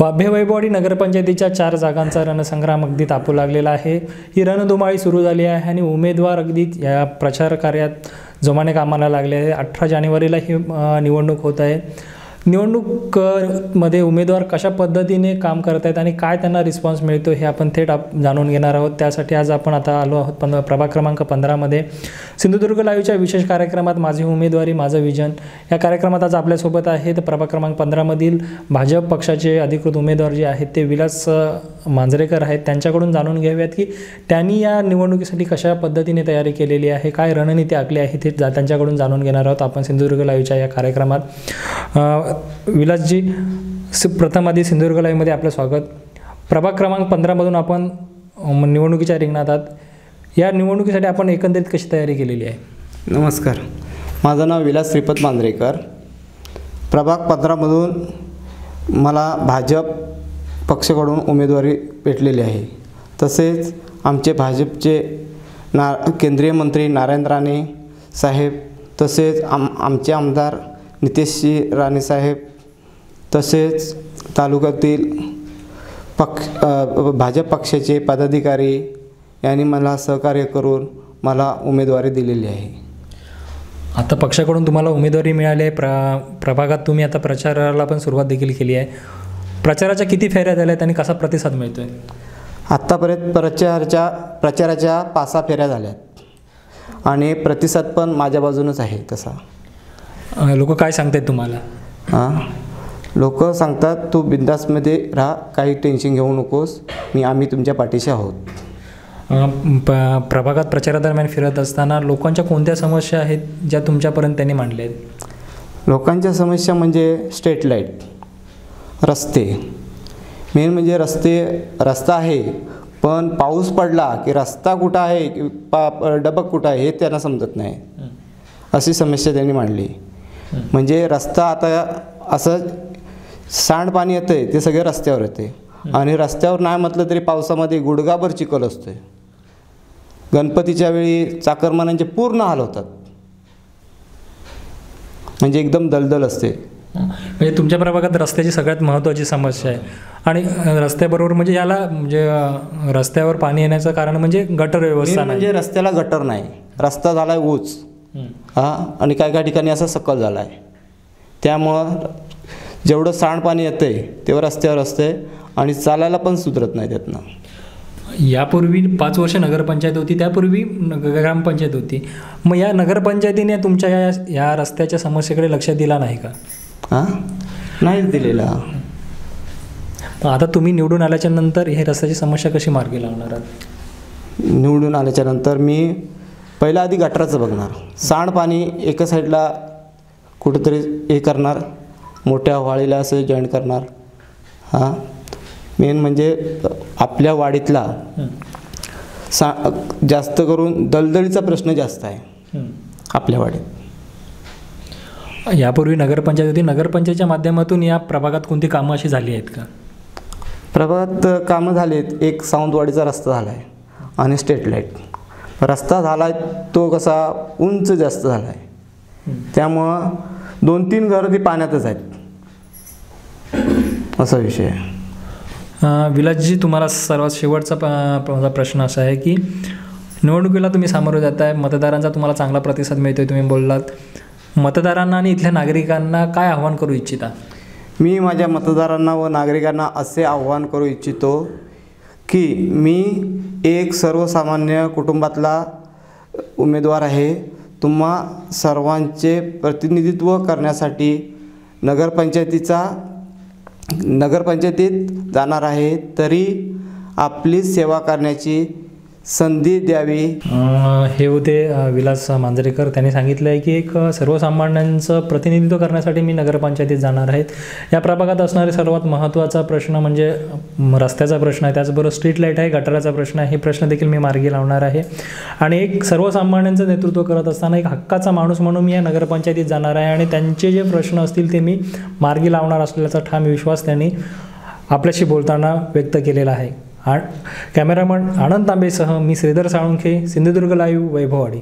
वाभ्य नगरपंचायतीच्या चार जागांचा रणसंग्राम अगदी तापू लागलेला आहे. ही रणधुमाळी सुरू झाली आहे आणि उमेदवार अगदी या प्रचार कार्यात जोमाने कामाला लागले आहे. अठरा जानेवारीला ही निवडणूक होत आहे. निवडणूकमध्ये उमेदवार कशा पद्धतीने काम करत आहेत आणि काय त्यांना रिस्पॉन्स मिळतो हे आपण थेट आप जाणून घेणार आहोत. त्यासाठी आज आपण आता आलो आहोत पंध प्रभाग क्रमांक पंधरामध्ये. सिंधुदुर्ग लाईव्हच्या विशेष कार्यक्रमात माझी उमेदवारी माझं विजन. या कार्यक्रमात आज आपल्यासोबत आहेत प्रभाग क्रमांक पंधरामधील भाजप पक्षाचे अधिकृत उमेदवार जे आहेत ते विलास मांजरेकर आहेत. त्यांच्याकडून जाणून घेऊयात की त्यांनी या निवडणुकीसाठी कशा पद्धतीने तयारी केलेली आहे काय रणनीती आखली आहे ते जा त्यांच्याकडून जाणून घेणार आहोत आपण सिंधुदुर्ग लाईव्हच्या या कार्यक्रमात. विलासजी स- प्रथम आधी सिंधुदुर्ग लाईव्हमध्ये आपलं स्वागत. प्रभाग क्रमांक पंधरामधून आपण निवडणुकीच्या रिंगणात आहात. या निवडणुकीसाठी आपण एकंदरीत कशी तयारी केलेली आहे? नमस्कार. माझं नाव विलास श्रीपत मांजरेकर प्रभाग पंधरामधून मला भाजप पक्षाकडून उमेदवारी भेटलेली आहे. तसेच आमचे भाजपचे ना केंद्रीय मंत्री नारायण राणे साहेब तसेच आम आमचे आमदार नितेशजी राणे साहेब तसेच तालुक्यातील पक्ष भाजप पक्षाचे पदाधिकारी यांनी मला सहकार्य करून मला उमेदवारी दिलेली आहे. आता पक्षाकडून तुम्हाला उमेदवारी मिळाली आहे. प्र प्रभागात तुम्ही आता प्रचाराला पण सुरुवात देखील केली आहे. प्रचाराच्या किती फेऱ्या झाल्या आहेत आणि कसा प्रतिसाद मिळतो आहे आत्तापर्यंत प्रचाराच्या प्रचाराच्या पाच सहा फेऱ्या झाल्यात आणि प्रतिसाद पण माझ्या बाजूनच आहे तसा. लोक काय सांगतायत तुम्हाला? हां? लोक सांगतात तू बिंदासमध्ये राहा काही टेन्शन घेऊ नकोस. मी आम्ही तुमच्या पाठीशी आहोत. प- प्रभागात प्रचारादरम्यान फिरत असताना लोकांच्या कोणत्या समस्या आहेत ज्या तुमच्यापर्यंत त्यांनी मांडल्या आहेत लोकांच्या समस्या म्हणजे स्ट्रीट लाइट रस्ते. मेन म्हणजे रस्ते रस्ता आहे पण पाऊस पडला की रस्ता कुठं आहे की पा डबक कुठं आहे हे त्यांना समजत नाही. अशी समस्या त्यांनी मांडली. म्हणजे रस्ता आता असं सांडपाणी येतं आहे ते सगळे रस्त्यावर येते. आणि रस्त्यावर नाही म्हटलं तरी पावसामध्ये गुडगाभर चिखल असतोय. गणपतीच्या वेळी चाकरमानांचे पूर्ण हाल होतात. म्हणजे एकदम दलदल असते. म्हणजे तुमच्या प्रभागात रस्त्याची सगळ्यात महत्त्वाची समस्या आहे. आणि रस्त्याबरोबर म्हणजे याला म्हणजे रस्त्यावर पाणी येण्याचं कारण म्हणजे गटर व्यवस्था म्हणजे रस्त्याला गटर नाही. रस्ता झाला आहे ऊच हं. आणि काय काय ठिकाणी असा सकल झाला आहे त्यामुळं जेवढं सांडपाणी येतं आहे तेव्हा रस्त्यावर असते आणि चालायला पण सुधरत नाही त्यातनं यापूर्वी पाच वर्ष नगरपंचायत होती त्यापूर्वी ग्रामपंचायत होती. मग या नगरपंचायतीने तुमच्या या या रस्त्याच्या समस्येकडे लक्ष दिला नाही का? हां? नाहीच दिलेला. आता तुम्ही निवडून आल्याच्यानंतर हे रस्त्याची समस्या कशी मार्गी लावणार आहात? निवडून आल्याच्यानंतर मी पहिला आधी गटराचं बघणार. सांडपाणी एका साईडला कुठंतरी हे करणार. मोठ्या वाळीला असं जॉईन करणार. हां. मेन म्हणजे आपल्या वाडीतला. सा जास्त करून दलदलीचा प्रश्न जास्त आहे. आपल्या वाडीत. यापूर्वी नगरपंचायत होती. नगरपंचायतच्या माध्यमातून या प्रभागात कोणती कामं अशी झाली आहेत का? प्रभागात कामं झालीत. एक सावंतवाडीचा रस्ता झाला आहे आणि स्ट्रीट लाइट रस्ता झाला आहे तो कसा उंच जास्त झाला आहे त्यामुळं दोन तीन घरं ती पाण्यातच आहेत. असा विषय आहे. विलासजी तुम्हाला सर्वात शेवटचा माझा प्रश्न असा आहे की निवडणुकीला तुम्ही सामोरे जात आहे मतदारांचा तुम्हाला चांगला प्रतिसाद मिळतोय तुम्ही बोललात. मतदारांना आणि इथल्या नागरिकांना काय आव्हान करू इच्छिता? मी माझ्या मतदारांना व नागरिकांना असे आव्हान करू इच्छितो की मी एक सर्वसामान्य कुटुंबातला उमेदवार आहे. तुम्हा सर्वांचे प्रतिनिधित्व करण्यासाठी नगरपंचायतीचा नगरपंचायतीत जाणार आहे. तरी आपली सेवा करण्याची संधी द्यावी. हे होते विलास मांजरेकर. त्यांनी सांगितलं आहे की एक सर्वसामान्यांचं प्रतिनिधित्व करण्यासाठी मी नगरपंचायतीत जाणार आहेत या प्रभागात असणारे सर्वात महत्त्वाचा प्रश्न म्हणजे रस्त्याचा प्रश्न आहे. त्याचबरोबर स्ट्रीट लाइट आहे गटाराचा प्रश्न आहे. हे प्रश्न देखील मी मार्गी लावणार आहे. आणि एक सर्वसामान्यांचं नेतृत्व करत असताना एक हक्काचा माणूस म्हणून मी या नगरपंचायतीत जाणार आहे. आणि त्यांचे जे प्रश्न असतील ते मी मार्गी लावणार असल्याचा ठाम विश्वास त्यांनी आपल्याशी बोलताना व्यक्त केलेला आहे. आ कॅमेरामन आनंद तांबेसह मी श्रीधर साळुंखे सिंधुदुर्ग लाईव्ह वैभववाडी.